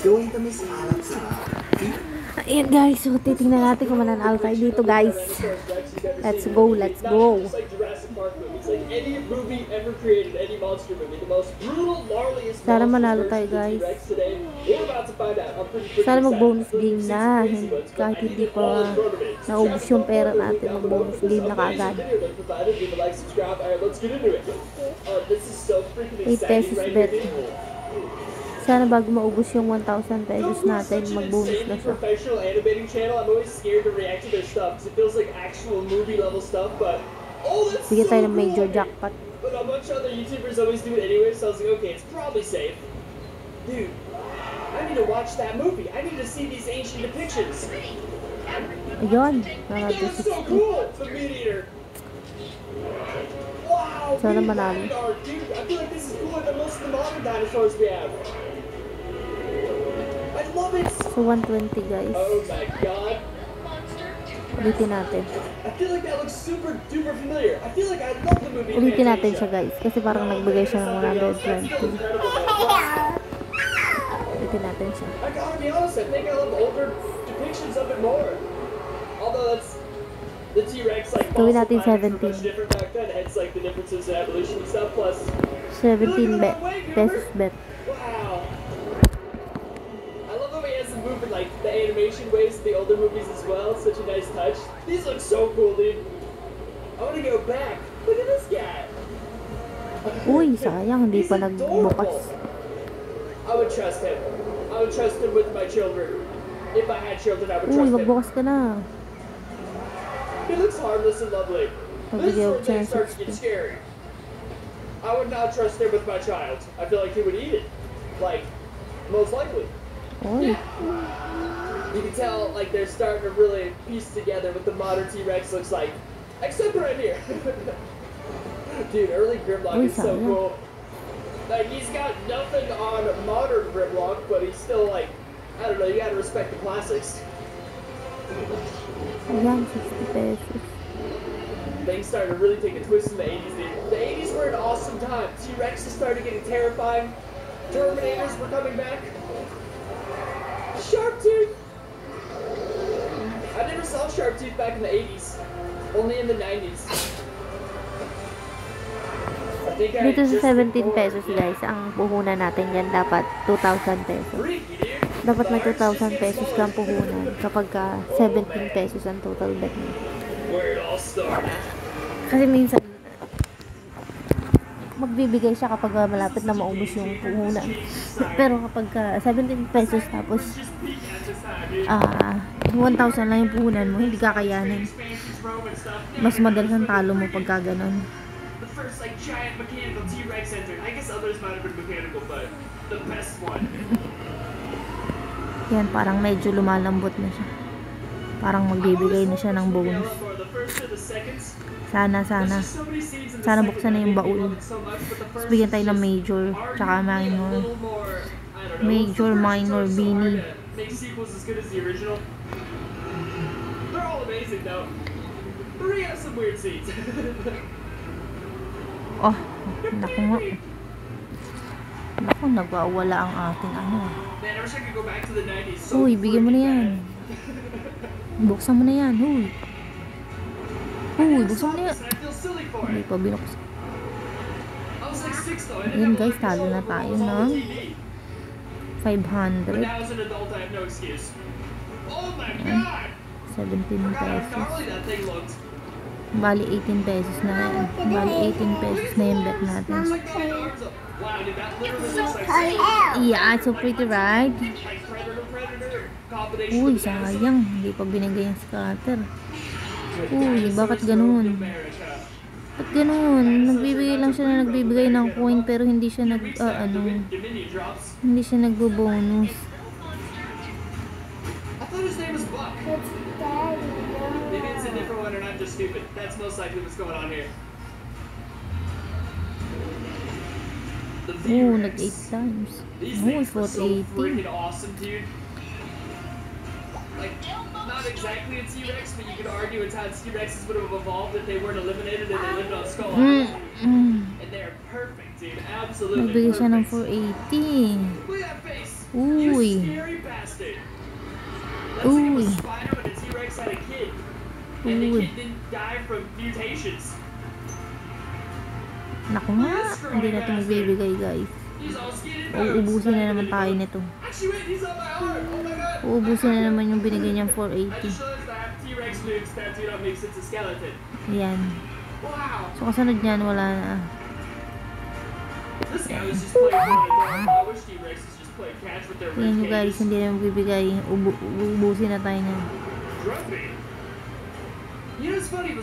Going to Miss Alex. Ayan guys, so titingnan natin kung mananalo tayo dito guys. Let's go, let's go. Sana manalo tayo, guys. Sana mag-bonus game na. Kahit hindi pa naubos yung pera natin, mag-bonus game na kaagad. amazing video that provided. Leave a like, subscribe. All right, let's get into it. Uh, this is so freaking Eight exciting pesos right bet. Sana bago maubos yung 1,000 pesos natin, mag-bonus na siya. professional animating channel. I'm always scared to react to their stuff because it feels like actual movie level stuff. But oh, that's Bigyan so tayo ng major cool. jackpot. But a bunch of other YouTubers always do it anyway, so I was like, okay, it's probably safe. Dude, I need to watch that movie. I need to see these ancient depictions. Ayun, That's so 160. cool. The meat eater. Wow. Sana manalo. Dude, I feel like this is cooler than most of the modern dinosaurs we have. So 120 guys. Oh my god. Ulitin natin. Ulitin natin siya guys. Kasi parang nagbigay siya ng Something else. That's 120. still incredible, though. Ulitin natin siya. I gotta be honest, I think I love older depictions of it more. Although that's the T-Rex like Gawin natin fossil findings were 17. much different back then, hence like the differences in evolution and stuff. Plus, 17 bet. Pesos bet. Like the animation ways of the older movies as well. Such a nice touch. These look so cool, dude. I want to go back. Look at this guy. Uy, sayang. Hindi pa nagbukas. I would trust him. I would trust him with my children. If I had children, I would Uy, trust him. magbukas ka na. He looks harmless and lovely. This is where things start to get scary. I would not trust him with my child. I feel like he would eat it. Like, most likely. Uy, You can tell, like, they're starting to really piece together what the modern T-Rex looks like. Except right here. Dude, early Grimlock is so cool. Like, he's got nothing on modern Grimlock, but he's still, like, I don't know, you gotta respect the classics. ayan, 60 pesos. things started to really take a twist in the 80s, dude. The 80s were an awesome time. T-Rexes started getting terrifying. Terminators were coming back. Sharp Tooth! I never saw Sharp Tooth back in the 80s. Only in the 90s. I think I Dito sa 17 before- pesos guys, ang puhunan natin yan dapat 2,000 pesos. Dapat may The arms 2,000 just get pesos kang puhunan kapag ka 17 pesos ang total bet mo. Kasi minsan, magbibigay siya kapag ah, malapit na maubos yung puhunan. Pero kapag ka 17 pesos tapos ah 1,000 lang yung puhunan mo, hindi kakayanin. Mas madalas ang talo mo pagka ganun. The first like giant mechanical T-Rex entered. I guess others might have been mechanical, but the best one. Yan, parang medyo lumalambot na siya. Parang magbibigay na siya ng bonus. Sana, sana. Sana buksan na yung baul. Tapos bigyan tayo ng major, tsaka minor. Major, minor, original. They're all amazing though. Three have some weird scenes. Oh, naku nga. Naku, nagwawala ang ating ano. Man, I wish I could go back to the 90s. So Uy, bigyan mo na yan. Buksan mo na yan, huy. bad. I Uy, never buksan mo na yan. Hindi pa binuksan. Ayan, guys, talo na tayo ng 500. no excuse. Oh my god! 17 Forgot how pesos. Bali 18 pesos na yan. Bali 18 pesos na yung bet natin. Yeah, so pretty right? Uy, sayang. Hindi pa binigay yung scatter. Uy, bakit ganun? Ba't ganun? Nagbibigay lang siya na nagbibigay ng coin pero hindi siya nag, uh, ano, hindi siya nagbo-bonus. Maybe it's a different one and I'm just stupid. That's most likely what's going on here. Oh, nag 8 times. Oh, it's worth 18. Like, not exactly a T-Rex, but you could argue it's how T-Rexes would have evolved if they weren't eliminated and they lived on Skull Mm, Island. mm. And they're perfect, dude. Absolutely. Nagbigay siya ng perfect. 480. Look at that face. Uy. You scary bastard. Let's Uy. a spider and a T-Rex had a kid. And the Uy. kid didn't die from mutations. Naku nga, hindi na ito magbibigay guys. Uubusin na naman tayo nito. Uubusin na naman yung binigay niyang I 480. just realized I have T-Rex moves tattooed on me since a skeleton. Yan. Wow. So kasunod niyan, wala na. This guy was just playing one of I wish T-Rexes just play catch with their Yan rib yung guys, hindi na magbibigay. Ubu uubusin na tayo niyan. Grumpy. You know, it's funny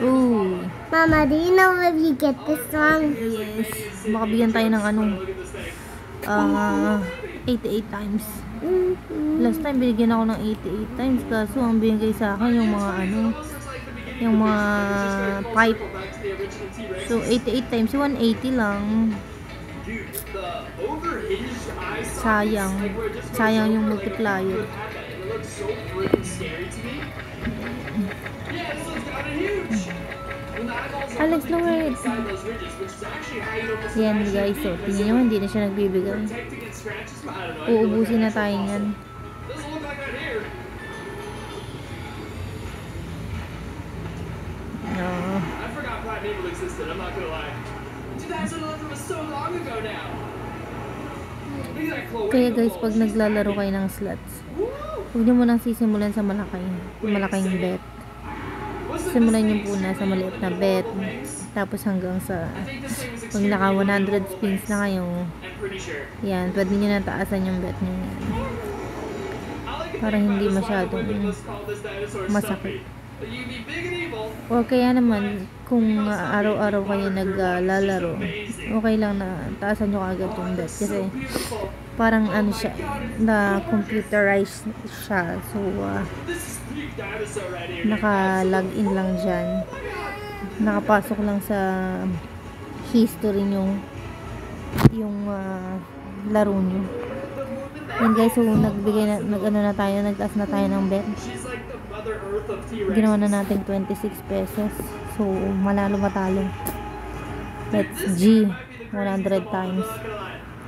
Ooh. Mama, do you know if you get this song? Yes. Baka bigyan tayo ng ano, thing. ah, 88 times. Last time binigyan ako ng 88 times kaso ang binigay sa akin yung mga ano, yung mga pipe. So 88 times, 180 lang. Sayang. where Sayang yung multiplier. Looks so freaking scary to me. Yeah, this one's got a huge. Alex, really lower deep it. inside those ridges, which is actually how you know this Yan guys, so tingnan nyo, hindi na siya nagbibigay. Uubusin na tayo niyan. No. I forgot Primeval existed, I'm not gonna lie. 2011 was so long ago now. Kaya guys, pag naglalaro kayo ng slots! Huwag nyo munang sisimulan sa malaki, malaking bet. Simulan nyo muna sa maliit na bet, tapos hanggang sa pag naka 100 spins na kayo, yan, pwede nyo na taasan yung bet nyo yan. Para hindi masyadong masakit. O kaya naman, kung araw-araw kayo naglalaro, okay lang na taasan nyo agad yung bet. Kasi. Parang ano siya, na computerized siya. So, uh, naka-login lang dyan. Nakapasok lang sa history nyo yung uh, laro nyo. Yan guys, so nagbigay na, nag ano na tayo, nagtaas na tayo ng bet. Ginawa na natin 26 pesos. So, manalo matalo. Let's G. 100 times.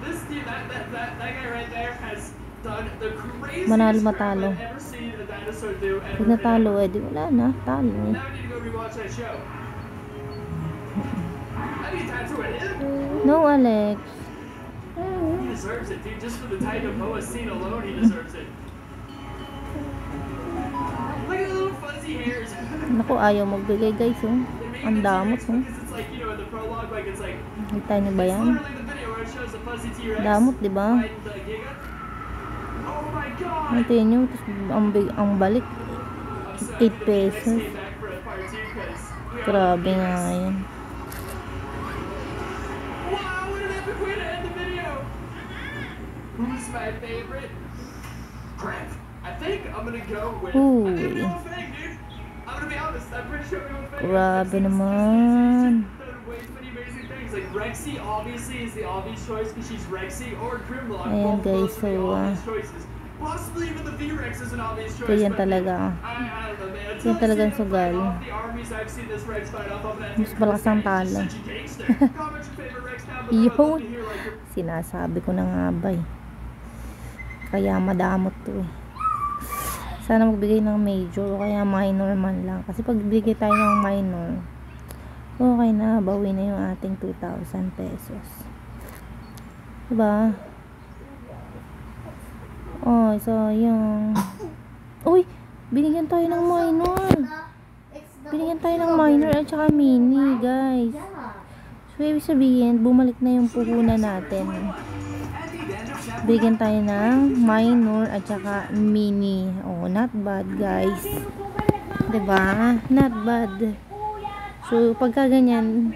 This team, that, that, that, that guy right there has done the craziest Manalo matalo. I've ever seen a dinosaur do ever. Pag natalo, eh, di wala na. Talo. Now I need to go rewatch that show. I need to tattoo it. him. No, Alex. He deserves it, dude. Just for the type of Moa scene alone, he deserves it. Look at the little fuzzy hairs. Naku, ayaw magbigay guys, oh. Ang damot, oh. It's like, you know, in the prologue, like, it's like, Kita niyo ba it's yan? literally Damot, di ba? Natin nyo, ang, big- ang balik, I'm so 8 happy that T-Rex pesos. Grabe nga yan. Wow, what an epic way to end the video! Who's my favorite? Crap. I think I'm gonna go with. Ooh. I think we won't fake, be honest. I'm pretty sure we won't fake. Grabe naman. Done way too many amazing things. Like Rexy obviously is the obvious choice because she's Rexy or Grimlock. Ayan, guys, so, choices. Possibly even the V-Rex is an obvious choice. Ganyan talaga. Yan talagang sugal. Mas malakas ang talo. Yun. Sinasabi ko na nga ba eh. Kaya madamot to eh. Sana magbigay ng major o kaya minor man lang. Kasi pag bigay tayo ng minor, okay na, bawi na yung ating 2,000 pesos. Diba? Oh, sayang. Uy! Binigyan tayo ng minor. Binigyan tayo ng minor at saka mini, guys. So, ibig sabihin, bumalik na yung puhunan natin. Bigyan tayo ng minor at saka mini. Oh, not bad, guys. 'Di ba? Not bad. So, pagka ganyan,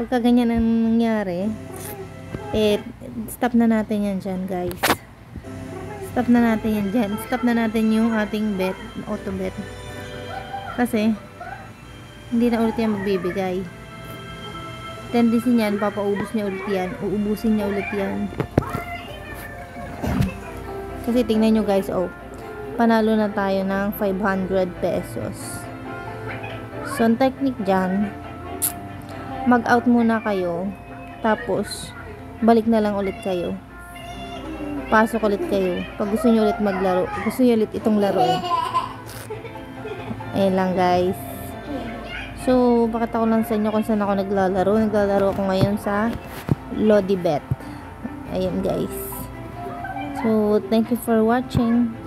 pagka ang nangyari, eh, stop na natin yan dyan, guys. Stop na natin yan dyan. Stop na natin yung ating bet, auto bet. Kasi, hindi na ulit yan magbibigay. Tendency niyan, papaubos niya ulit yan. Uubusin niya ulit yan. Kasi tingnan nyo guys, oh. panalo na tayo ng 500 pesos. So, ang technique dyan, mag-out muna kayo, tapos, balik na lang ulit kayo. Pasok ulit kayo. Pag gusto nyo ulit maglaro, gusto nyo ulit itong laro. Ayan lang guys. So, pakita ko lang sa inyo kung saan ako naglalaro. Naglalaro ako ngayon sa Lodi Bet. Ayan guys. So, thank you for watching.